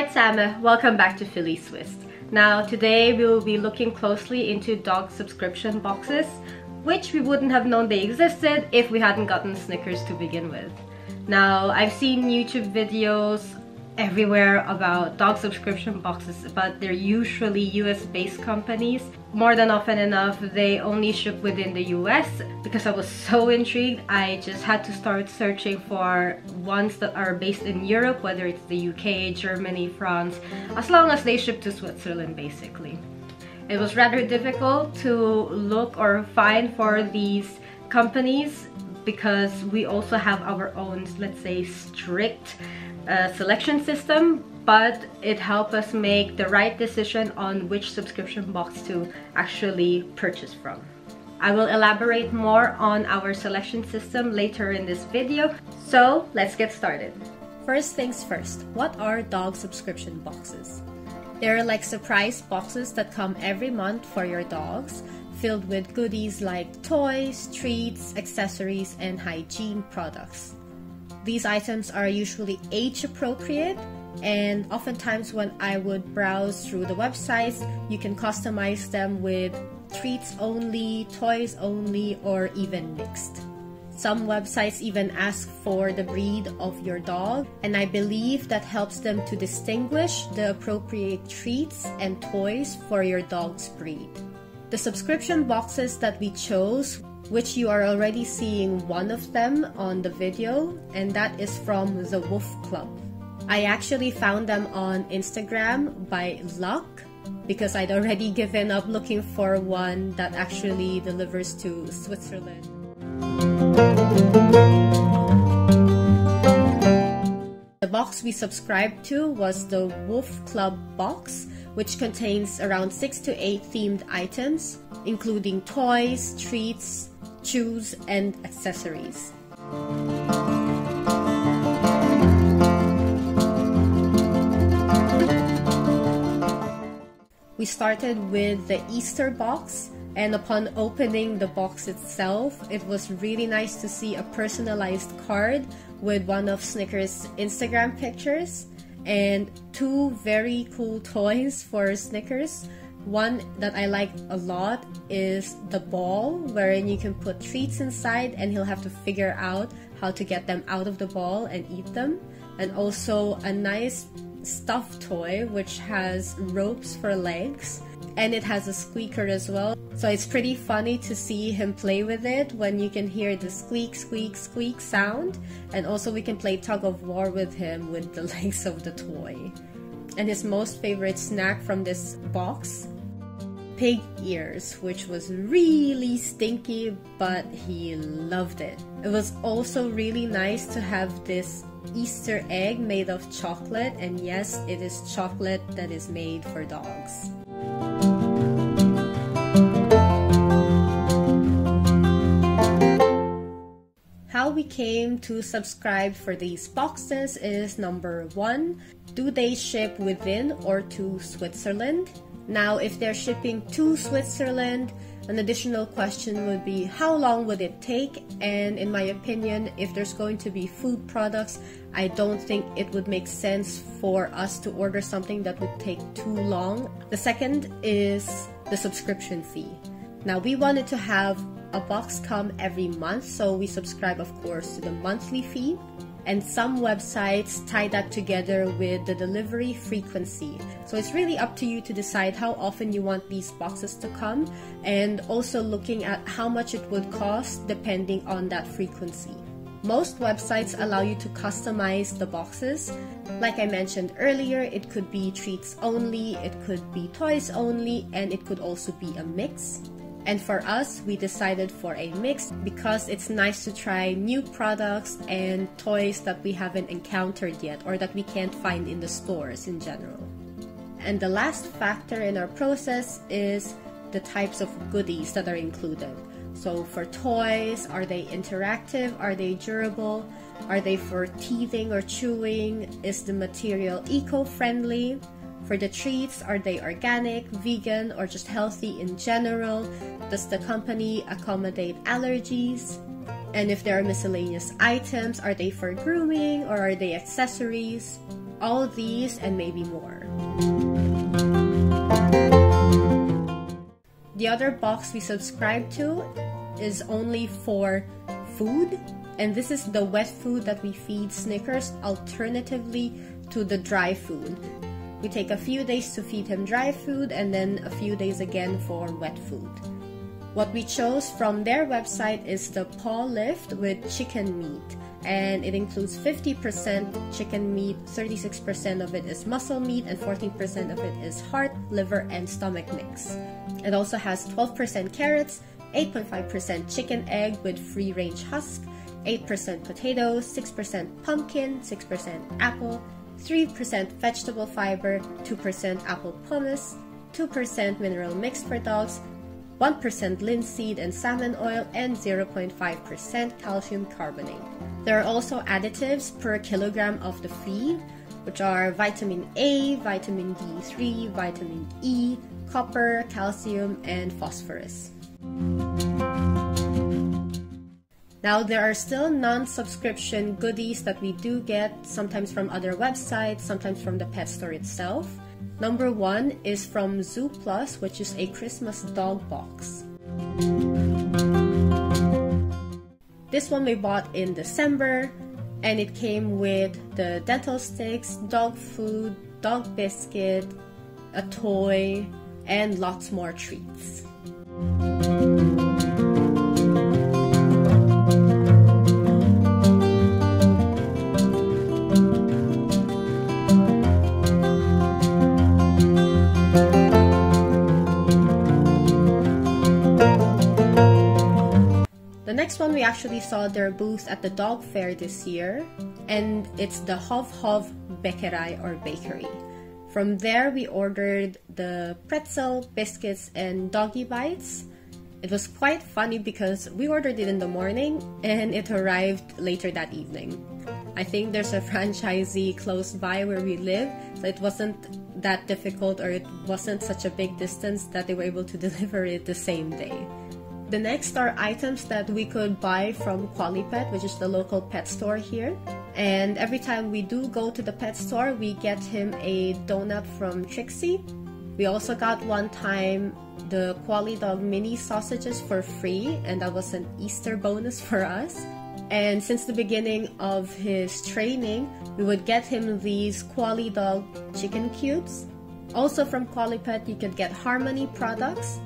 Hi Sam, welcome back to Philly Swiss. Now today we will be looking closely into dog subscription boxes, which we wouldn't have known they existed if we hadn't gotten Snickers to begin with. Now I've seen YouTube videos everywhere about dog subscription boxes but they're usually US based companies. More than often enough they only ship within the US because I was so intrigued I just had to start searching for ones that are based in Europe whether it's the UK, Germany, France as long as they ship to Switzerland basically. It was rather difficult to look or find for these companies because we also have our own let's say strict selection system but it helped us make the right decision on which subscription box to actually purchase from. I will elaborate more on our selection system later in this video, so let's get started. First things first, what are dog subscription boxes? They're like surprise boxes that come every month for your dogs, filled with goodies like toys, treats, accessories, and hygiene products. These items are usually age appropriate and oftentimes when I would browse through the websites, you can customize them with treats only, toys only, or even mixed. Some websites even ask for the breed of your dog, and I believe that helps them to distinguish the appropriate treats and toys for your dog's breed. The subscription boxes that we chose which you are already seeing one of them on the video, and that is from the Woof Club. I actually found them on Instagram by luck because I'd already given up looking for one that actually delivers to Switzerland. The box we subscribed to was the Woof Club box, which contains around 6 to 8 themed items, including toys, treats, shoes, and accessories. We started with the Easter box and upon opening the box itself, it was really nice to see a personalized card with one of Snickers' Instagram pictures and two very cool toys for Snickers one that I like a lot is the ball, wherein you can put treats inside and he'll have to figure out how to get them out of the ball and eat them. And also a nice stuffed toy which has ropes for legs and it has a squeaker as well. So it's pretty funny to see him play with it when you can hear the squeak, squeak, squeak sound. And also we can play tug of war with him with the legs of the toy and his most favorite snack from this box pig ears, which was really stinky, but he loved it. It was also really nice to have this Easter egg made of chocolate, and yes, it is chocolate that is made for dogs. We came to subscribe for these boxes is number one, do they ship within or to Switzerland? Now, if they're shipping to Switzerland, an additional question would be how long would it take? And in my opinion, if there's going to be food products, I don't think it would make sense for us to order something that would take too long. The second is the subscription fee. Now, we wanted to have a box come every month, so we subscribe, of course, to the monthly fee. And some websites tie that together with the delivery frequency. So it's really up to you to decide how often you want these boxes to come and also looking at how much it would cost depending on that frequency. Most websites allow you to customize the boxes. Like I mentioned earlier, it could be treats only, it could be toys only, and it could also be a mix. And for us, we decided for a mix because it's nice to try new products and toys that we haven't encountered yet or that we can't find in the stores in general. And the last factor in our process is the types of goodies that are included. So for toys, are they interactive? Are they durable? Are they for teething or chewing? Is the material eco-friendly? For the treats, are they organic, vegan, or just healthy in general? Does the company accommodate allergies? And if there are miscellaneous items, are they for grooming or are they accessories? All these and maybe more. The other box we subscribe to is only for food, and this is the wet food that we feed Snickers alternatively to the dry food. We take a few days to feed him dry food and then a few days again for wet food. What we chose from their website is the paw lift with chicken meat and it includes 50% chicken meat, 36% of it is muscle meat, and 14% of it is heart, liver, and stomach mix. It also has 12% carrots, 8.5% chicken egg with free range husk, 8% potatoes, 6% pumpkin, 6% apple, 3% vegetable fiber, 2% apple pomace, 2% mineral mix for dogs, 1% linseed and salmon oil, and 0.5% calcium carbonate. There are also additives per kilogram of the feed, which are vitamin A, vitamin D3, vitamin E, copper, calcium, and phosphorus. Now, there are still non subscription goodies that we do get, sometimes from other websites, sometimes from the pet store itself. Number one is from Zooplus, which is a Christmas dog box. This one we bought in December, and it came with the dental sticks, dog food, dog biscuit, a toy, and lots more treats. One we actually saw their booth at the dog fair this year, and it's the Hov Hov Bäckerei or bakery. From there, we ordered the pretzel, biscuits, and doggy bites. It was quite funny because we ordered it in the morning and it arrived later that evening. I think there's a franchisee close by where we live, so it wasn't that difficult or it wasn't such a big distance that they were able to deliver it the same day. The next are items that we could buy from Qualipet, which is the local pet store here. And every time we do go to the pet store, we get him a donut from Trixie. We also got one time the Quali Dog mini sausages for free, and that was an Easter bonus for us. And since the beginning of his training, we would get him these Quali Dog chicken cubes. Also from Qualipet, you could get Harmony products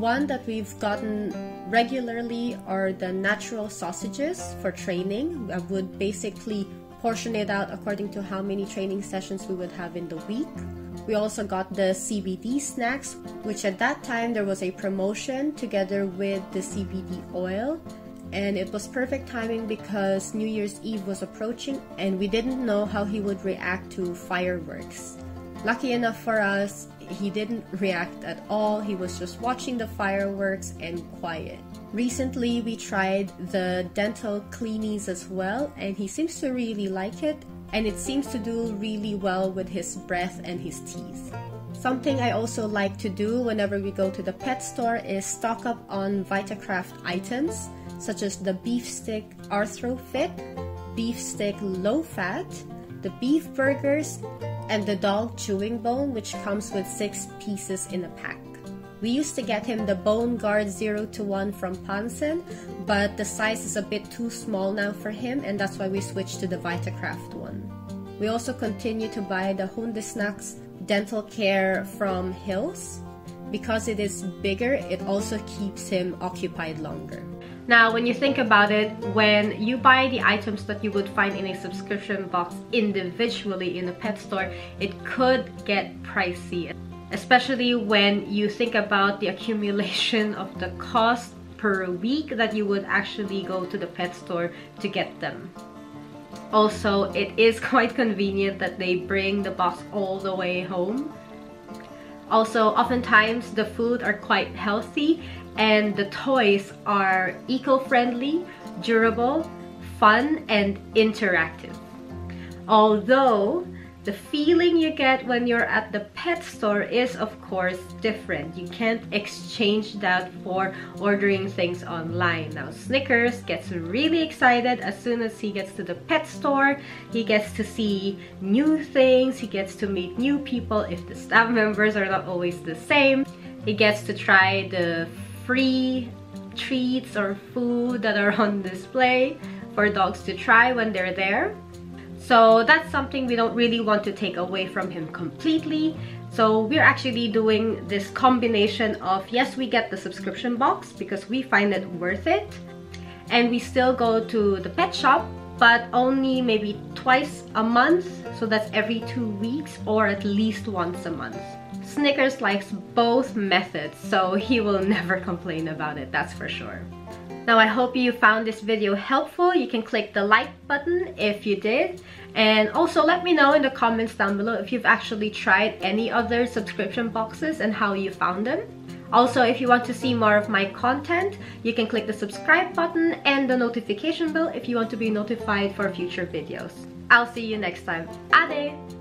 one that we've gotten regularly are the natural sausages for training. I would basically portion it out according to how many training sessions we would have in the week. We also got the CBD snacks, which at that time there was a promotion together with the CBD oil. And it was perfect timing because New Year's Eve was approaching and we didn't know how he would react to fireworks. Lucky enough for us, he didn't react at all. He was just watching the fireworks and quiet. Recently, we tried the dental cleanies as well, and he seems to really like it, and it seems to do really well with his breath and his teeth. Something I also like to do whenever we go to the pet store is stock up on Vitakraft items such as the beef stick ArthroFit, beef stick low fat, the beef burgers, and the dog chewing bone, which comes with six pieces in a pack. We used to get him the Bone Guard 0 to 1 from Pansen, but the size is a bit too small now for him, and that's why we switched to the Vitakraft one. We also continue to buy the Hundesnacks dental care from Hills. Because it is bigger, it also keeps him occupied longer. Now, when you think about it, when you buy the items that you would find in a subscription box individually in a pet store, it could get pricey. Especially when you think about the accumulation of the cost per week that you would actually go to the pet store to get them. Also, it is quite convenient that they bring the box all the way home. Also, oftentimes the food are quite healthy and the toys are eco-friendly, durable, fun, and interactive. Although the feeling you get when you're at the pet store is of course different. You can't exchange that for ordering things online. Now Snickers gets really excited as soon as he gets to the pet store. He gets to see new things, he gets to meet new people if the staff members are not always the same. He gets to try the free treats or food that are on display for dogs to try when they're there. So that's something we don't really want to take away from him completely. So we're actually doing this combination of, yes, we get the subscription box because we find it worth it. And we still go to the pet shop, but only maybe twice a month. So that's every two weeks or at least once a month. Snickers likes both methods, so he will never complain about it, that's for sure. Now I hope you found this video helpful. You can click the like button if you did. And also let me know in the comments down below if you've actually tried any other subscription boxes and how you found them. Also, if you want to see more of my content, you can click the subscribe button and the notification bell if you want to be notified for future videos. I'll see you next time. Ade!